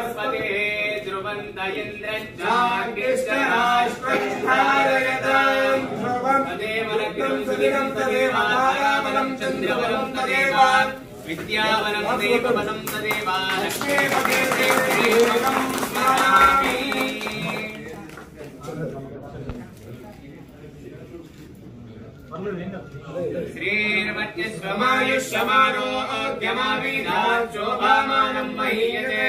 बृहस्पते ध्रुवन्त इन्द्रश्चाग्निश्चराश्वधारयताम् तदेव लग्नं सुदिनं तदेव ताराबलं चन्द्रबलं तदेव विद्याबलं देवबलं तदेव लक्ष्मीपते देवं स्मरामि श्रीर्मत्यस्वमायुष्यमानोऽद्यमाविधाचोभामानम् महीयते।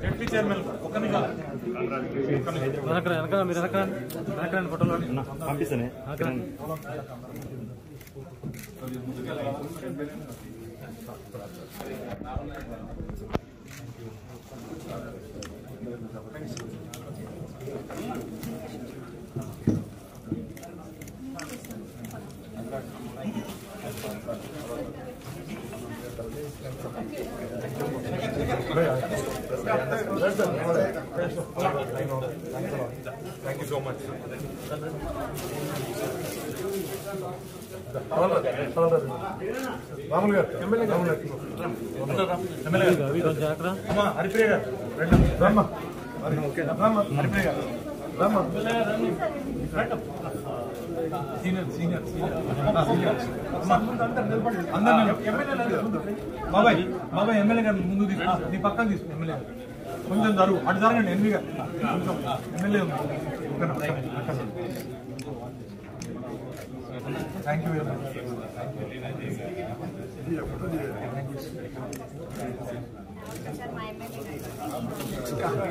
జడ్పీ చైర్మన్ ఒక్కరిని కాదు వెనక వెనక మీరు వెనక వెనక ఫోటోలో పంపిస్తానే thank you so much Ramulu garu MLA Ramulu గారు. ఎమ్మెల్యే గారు. హరిప్రియ గారు. రమ్మ రమ్మ హరిప్రియ గారు. రమ్మ సీనియర్ సీనియర్ సీనియర్. సీనియర్. అందరు ఎమ్మెల్యే బాబాయ్ బాబాయ్ ఎమ్మెల్యే గారు ముందు తీసు నీ పక్కన తీసు ఎమ్మెల్యే గారు కొంచెం జరుగు. అటు జరగండి ఎన్వి గారు. కొంచెం MLA thank you very much sir మా ఎమ్మెల్యే గారు